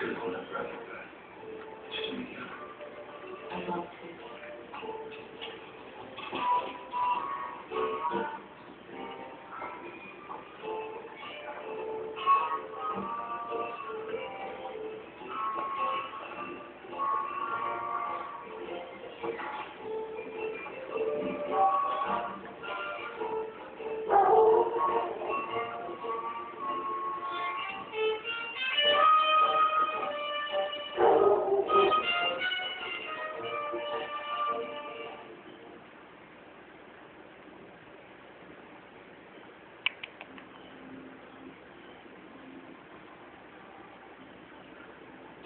good as what I've read but just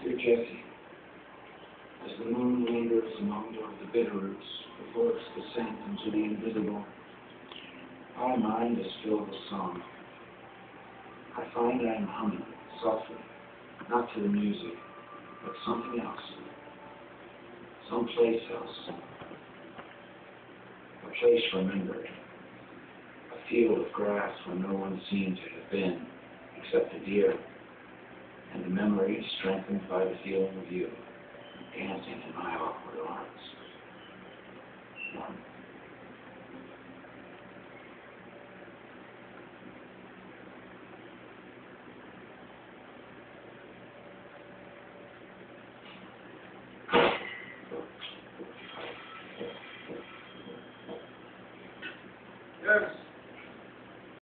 Dear Jesse, as the moon lingers among the bitter roots before its descent into the invisible, my mind is filled with song. I find I am humming softly, not to the music, but something else, some place else, a place remembered, a field of grass where no one seemed to have been except a deer and the memory strengthened by the feeling of you dancing in my awkward arms. Yes.